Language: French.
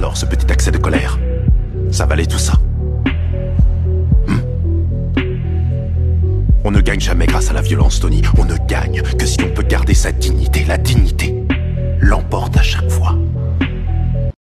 Alors ce petit accès de colère, ça valait tout ça. Hmm. On ne gagne jamais grâce à la violence, Tony. On ne gagne que si on peut garder sa dignité. La dignité l'emporte à chaque fois.